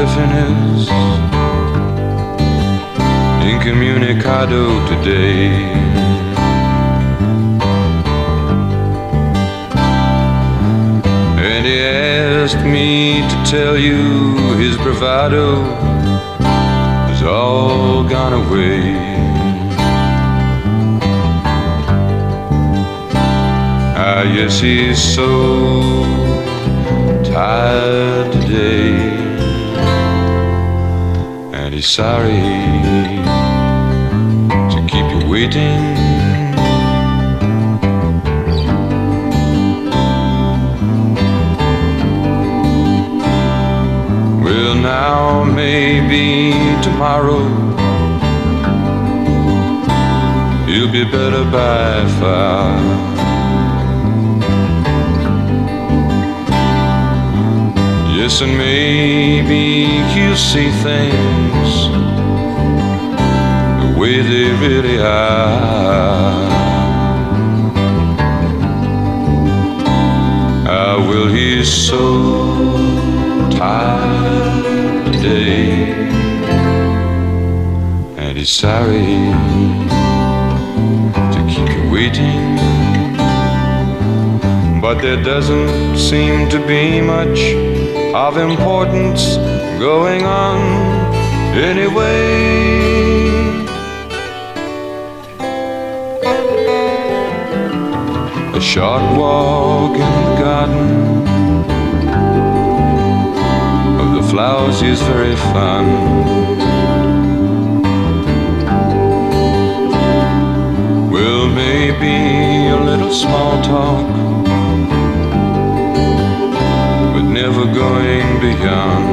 captain incommunicado today. And he asked me to tell you his bravado has all gone away. Ah, yes, he's so tired he's sorry to keep you waiting. Well, now maybe tomorrow you'll be better by far. And maybe you'll see things the way they really are. Ah, well, he's so tired today, and he's sorry to keep you waiting. But there doesn't seem to be much of importance going on anyway. A short walk in the garden of the flowers is very fun. Well, maybe a little small talk going beyond.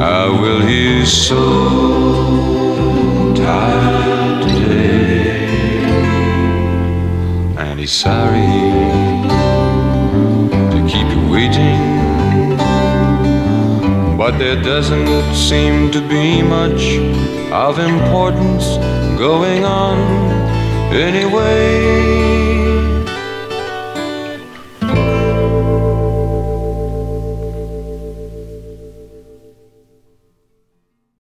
Ah, well, he's so tired today, and he's sorry to keep you waiting. But there doesn't seem to be much of importance going on anyway.